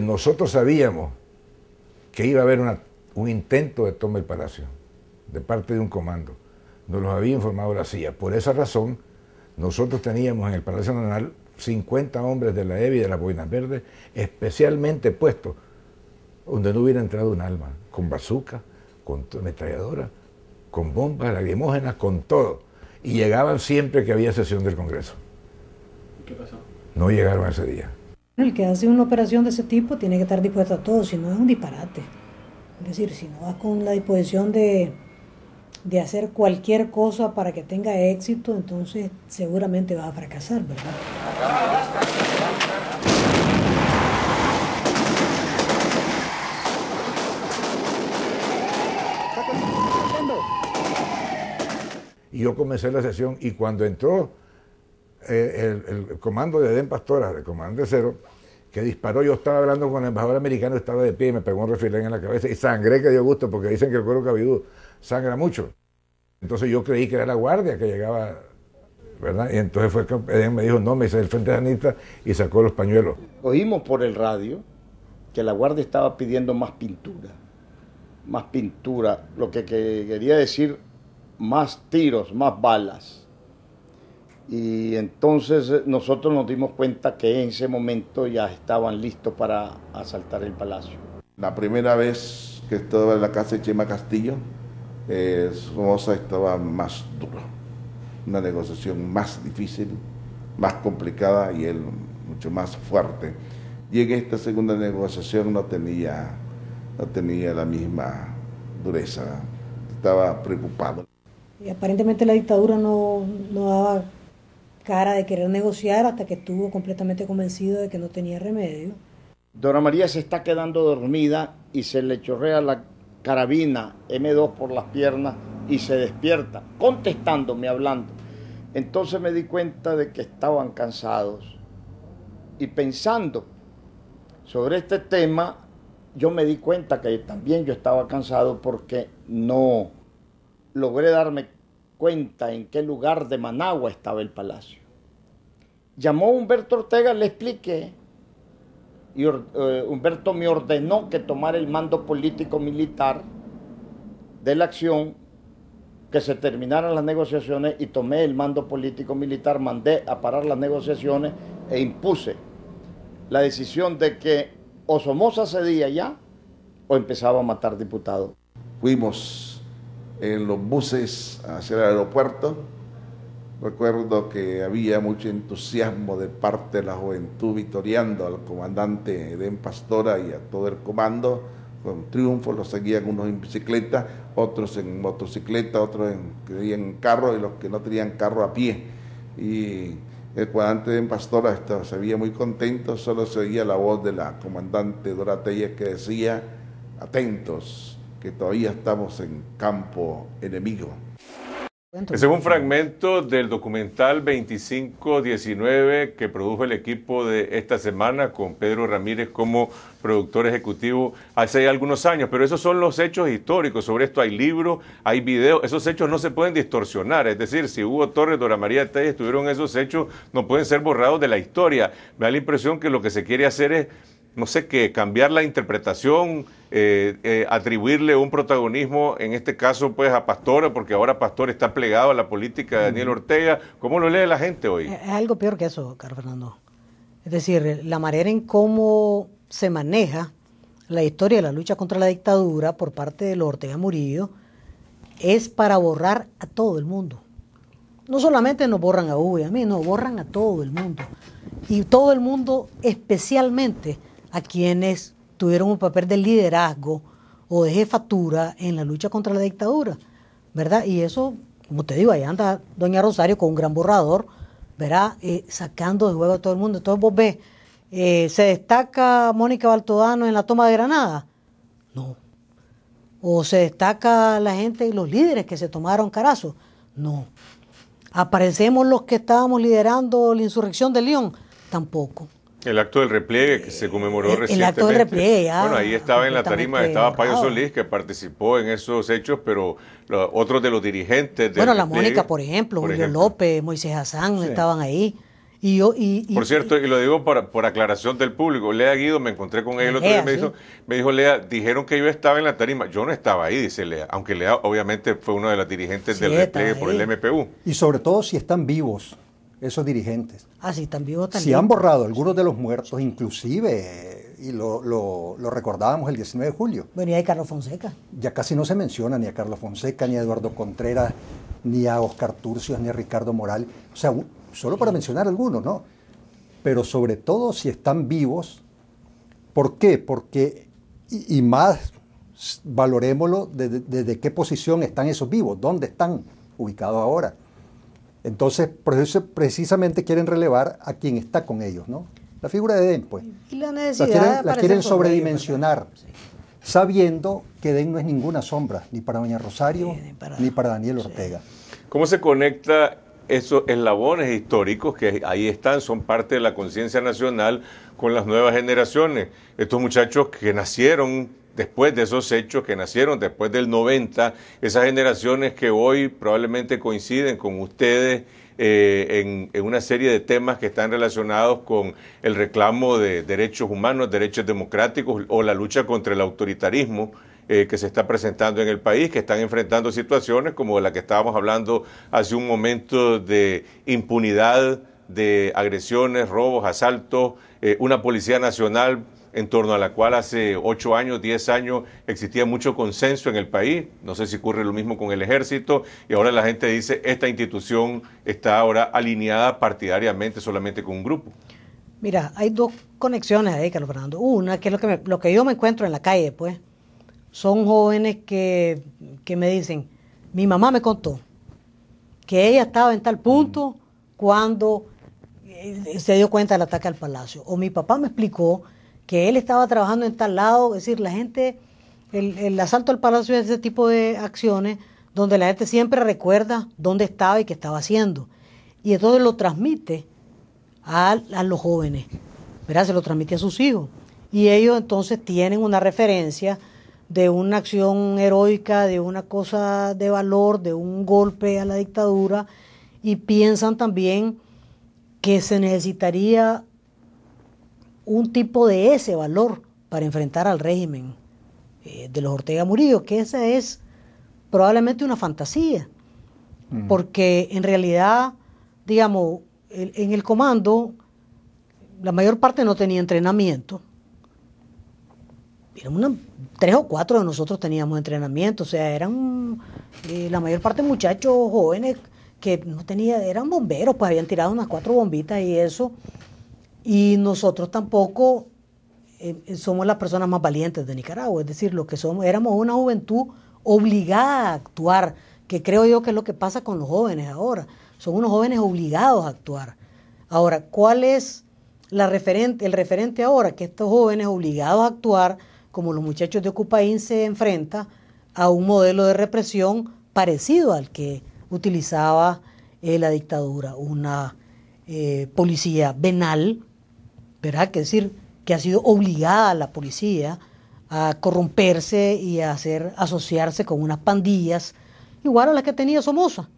Nosotros sabíamos que iba a haber un intento de toma del palacio de parte de un comando. Nos lo había informado la CIA. Por esa razón, nosotros teníamos en el Palacio Nacional 50 hombres de la EVI y de las Boinas Verdes especialmente puestos donde no hubiera entrado un alma, con bazooka, con ametralladora, con bombas lacrimógenas, con todo. Y llegaban siempre que había sesión del Congreso. ¿Qué pasó? No llegaron ese día. El que hace una operación de ese tipo tiene que estar dispuesto a todo, si no es un disparate. Es decir, si no vas con la disposición de, de hacer cualquier cosa para que tenga éxito, entonces seguramente vas a fracasar, ¿verdad? Y yo comencé la sesión y cuando entró eh, el, comando de Den Pastora, el comando de cero, que disparó, yo estaba hablando con el embajador americano, estaba de pie y me pegó un refilén en la cabeza y sangré que dio gusto porque dicen que el cuero cabelludo sangra mucho. Entonces yo creí que era la guardia que llegaba, ¿verdad? Y entonces fue que me dijo, no, me hice el frente de Anita y sacó los pañuelos. Oímos por el radio que la guardia estaba pidiendo más pintura, más pintura, lo que quería decir más tiros, más balas. Y entonces eh, nosotros nos dimos cuenta que en ese momento ya estaban listos para asaltar el palacio. La primera vez que estaba en la casa de Chema Castillo, eh, Somoza estaba más duro, una negociación más difícil, más complicada y él mucho más fuerte. Y en esta segunda negociación no tenía, no tenía la misma dureza, estaba preocupado. Y aparentemente la dictadura no, no daba cara de querer negociar hasta que estuvo completamente convencido de que no tenía remedio. Dora María se está quedando dormida y se le chorrea la carabina M2 por las piernas y se despierta, contestándome, hablando. Entonces me di cuenta de que estaban cansados y pensando sobre este tema, yo me di cuenta que también yo estaba cansado porque no logré darme cuenta en qué lugar de Managua estaba el palacio. Llamó Humberto Ortega, le expliqué, y eh, Humberto me ordenó que tomara el mando político militar de la acción, que se terminaran las negociaciones y tomé el mando político militar, mandé a parar las negociaciones e impuse la decisión de que o Somoza cedía ya o empezaba a matar diputados. Fuimos en los buses hacia el aeropuerto. Recuerdo que había mucho entusiasmo de parte de la juventud vitoriando al comandante Edén Pastora y a todo el comando. Con triunfo los seguían unos en bicicleta, otros en motocicleta, otros en, en carro y los que no tenían carro a pie. Y el comandante Edén Pastora estaba, se veía muy contento, solo se oía la voz de la comandante Doratella que decía, atentos, que todavía estamos en campo enemigo. Ese es un fragmento del documental 2519 que produjo el equipo de esta semana con Pedro Ramírez como productor ejecutivo hace algunos años, pero esos son los hechos históricos, sobre esto hay libros, hay videos, esos hechos no se pueden distorsionar, es decir, si Hugo Torres, Dora María Telles estuvieron esos hechos, no pueden ser borrados de la historia. Me da la impresión que lo que se quiere hacer es no sé qué, cambiar la interpretación, eh, eh, atribuirle un protagonismo, en este caso, pues a Pastor, porque ahora Pastor está plegado a la política de Daniel Ortega. ¿Cómo lo lee la gente hoy? Es algo peor que eso, Carlos Fernando. Es decir, la manera en cómo se maneja la historia de la lucha contra la dictadura por parte de los Ortega Murillo es para borrar a todo el mundo. No solamente nos borran a Hugo y a mí, nos borran a todo el mundo. Y todo el mundo especialmente a quienes tuvieron un papel de liderazgo o de jefatura en la lucha contra la dictadura, ¿verdad? Y eso, como te digo, ahí anda doña Rosario con un gran borrador, ¿verdad? Eh, sacando de juego a todo el mundo. Entonces vos ves, eh, ¿se destaca Mónica Baltodano en la toma de Granada? No. ¿O se destaca la gente y los líderes que se tomaron carazo? No. ¿Aparecemos los que estábamos liderando la insurrección de León? Tampoco. El acto del repliegue que se conmemoró recientemente. El acto del repliegue, ya. Bueno, ahí estaba en la tarima, estaba Payo Solís, que participó en esos hechos, pero otros de los dirigentes. bueno, la Mónica, por ejemplo, Julio López, Moisés Hassan estaban ahí. Y yo, y, por cierto, y, lo digo por, por, aclaración del público, Lea Guido, me encontré con él el otro día, me, dijo, me dijo, Lea, dijeron que yo estaba en la tarima, yo no estaba ahí, dice Lea, aunque Lea obviamente fue uno de los dirigentes del despliegue por el MPU. Y sobre todo si están vivos esos dirigentes. Ah, sí, están vivos también. Si han borrado algunos de los muertos, inclusive, y lo, lo, lo recordábamos el 19 de julio. Venía de Carlos Fonseca. Ya casi no se menciona ni a Carlos Fonseca, ni a Eduardo Contreras, ni a Oscar Turcios, ni a Ricardo Moral. O sea, solo para mencionar algunos, ¿no? Pero sobre todo si están vivos. ¿Por qué? Porque, y, más valorémoslo desde de, qué posición están esos vivos, dónde están ubicados ahora. Entonces, por eso precisamente quieren relevar a quien está con ellos, ¿no? La figura de Den, pues. Y la necesidad la quieren, sobredimensionar, sabiendo que Den no es ninguna sombra, ni para Doña Rosario, ni, para, Daniel Ortega. ¿Cómo se conecta esos eslabones históricos que ahí están, son parte de la conciencia nacional con las nuevas generaciones? Estos muchachos que nacieron después de esos hechos que nacieron después del 90, esas generaciones que hoy probablemente coinciden con ustedes eh, en, una serie de temas que están relacionados con el reclamo de derechos humanos, derechos democráticos o la lucha contra el autoritarismo eh, que se está presentando en el país, que están enfrentando situaciones como la que estábamos hablando hace un momento de impunidad, de agresiones, robos, asaltos, eh, una policía nacional en torno a la cual hace ocho años, diez años existía mucho consenso en el país. No sé si ocurre lo mismo con el ejército. Y ahora la gente dice, esta institución está ahora alineada partidariamente solamente con un grupo. Mira, hay dos conexiones ahí, Carlos Fernando. Una, que es lo que, lo que yo me encuentro en la calle, pues, son jóvenes que, que me dicen, mi mamá me contó que ella estaba en tal punto cuando eh, se dio cuenta del ataque al palacio. O mi papá me explicó que él estaba trabajando en tal lado, es decir, la gente, el, asalto al palacio es ese tipo de acciones donde la gente siempre recuerda dónde estaba y qué estaba haciendo. Y entonces lo transmite a, los jóvenes, ¿verdad? Se lo transmite a sus hijos. Y ellos entonces tienen una referencia de una acción heroica, de una cosa de valor, de un golpe a la dictadura, y piensan también que se necesitaría un tipo de ese valor para enfrentar al régimen eh, de los Ortega Murillo, que esa es probablemente una fantasía, mm. porque en realidad, digamos, en el comando, la mayor parte no tenía entrenamiento. Una, tres o cuatro de nosotros teníamos entrenamiento, o sea, eran eh, la mayor parte muchachos jóvenes que no tenían, eran bomberos, pues habían tirado unas cuatro bombitas y eso, y nosotros tampoco eh, somos las personas más valientes de Nicaragua, es decir, lo que somos, éramos una juventud obligada a actuar, que creo yo que es lo que pasa con los jóvenes ahora. Son unos jóvenes obligados a actuar. Ahora, ¿cuál es la referente, el referente ahora? Que estos jóvenes obligados a actuar, como los muchachos de Ocupaín, se enfrenta a un modelo de represión parecido al que utilizaba eh, la dictadura, una eh, policía venal, ¿verdad? Que decir, que ha sido obligada la policía a corromperse y a hacer asociarse con unas pandillas igual a las que tenía Somoza,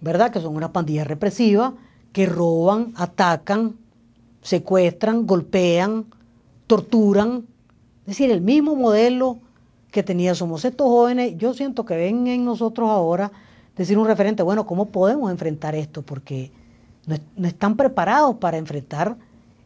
¿verdad? Que son unas pandillas represivas que roban, atacan, secuestran, golpean, torturan. Es decir, el mismo modelo que tenía Somoza. Estos jóvenes, yo siento que ven en nosotros ahora decir un referente, bueno, ¿cómo podemos enfrentar esto? Porque no están preparados para enfrentar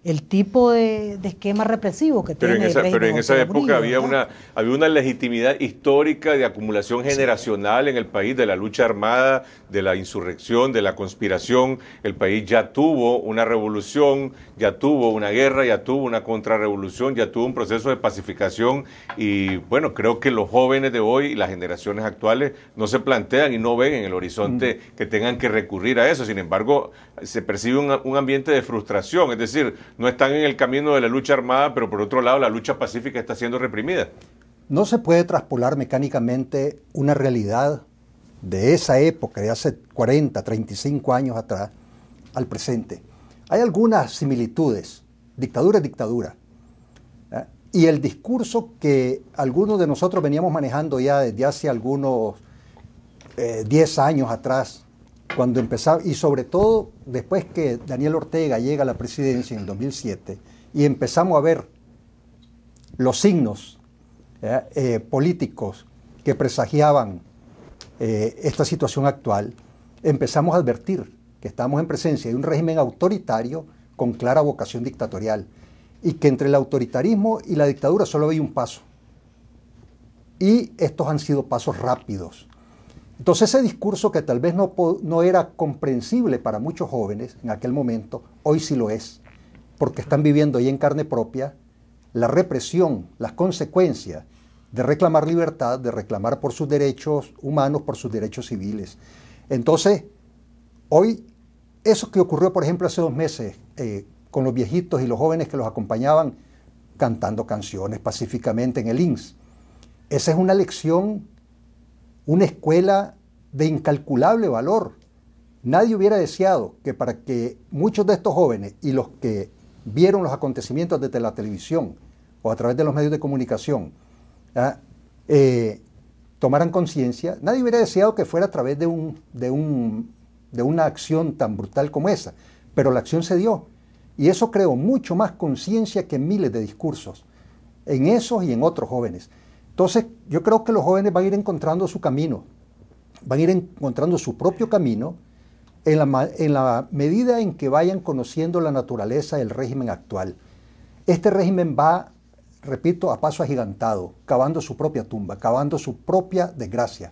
el tipo de, esquema represivo que pero tiene en esa, Pero en esa época había una, había una legitimidad histórica de acumulación generacional en el país de la lucha armada, de la insurrección, de la conspiración. El país ya tuvo una revolución, ya tuvo una guerra, ya tuvo una contrarrevolución, ya tuvo un proceso de pacificación y bueno, creo que los jóvenes de hoy y las generaciones actuales no se plantean y no ven en el horizonte mm. que tengan que recurrir a eso. Sin embargo, se percibe un, un ambiente de frustración, es decir, no están en el camino de la lucha armada, pero por otro lado la lucha pacífica está siendo reprimida. No se puede traspolar mecánicamente una realidad de esa época, de hace 40, 35 años atrás, al presente. Hay algunas similitudes. Dictadura es dictadura. ¿eh? Y el discurso que algunos de nosotros veníamos manejando ya desde hace algunos 10 eh, años atrás, cuando empezaba, y sobre todo después que Daniel Ortega llega a la presidencia en el 2007 y empezamos a ver los signos eh, políticos que presagiaban eh, esta situación actual, empezamos a advertir que estamos en presencia de un régimen autoritario con clara vocación dictatorial y que entre el autoritarismo y la dictadura solo hay un paso. Y estos han sido pasos rápidos. Entonces ese discurso que tal vez no, no era comprensible para muchos jóvenes en aquel momento, hoy sí lo es, porque están viviendo ahí en carne propia la represión, las consecuencias de reclamar libertad, de reclamar por sus derechos humanos, por sus derechos civiles. Entonces, hoy, eso que ocurrió, por ejemplo, hace dos meses, eh, con los viejitos y los jóvenes que los acompañaban cantando canciones pacíficamente en el INS, esa es una lección, una escuela de incalculable valor. Nadie hubiera deseado que para que muchos de estos jóvenes y los que vieron los acontecimientos desde la televisión o a través de los medios de comunicación, eh, tomaran conciencia, nadie hubiera deseado que fuera a través de, un, de, un, de una acción tan brutal como esa, pero la acción se dio. Y eso creó mucho más conciencia que miles de discursos, en esos y en otros jóvenes. Entonces, yo creo que los jóvenes van a ir encontrando su camino, van a ir encontrando su propio camino en la, medida en que vayan conociendo la naturaleza del régimen actual. Este régimen va repito, a paso agigantado, cavando su propia tumba, cavando su propia desgracia.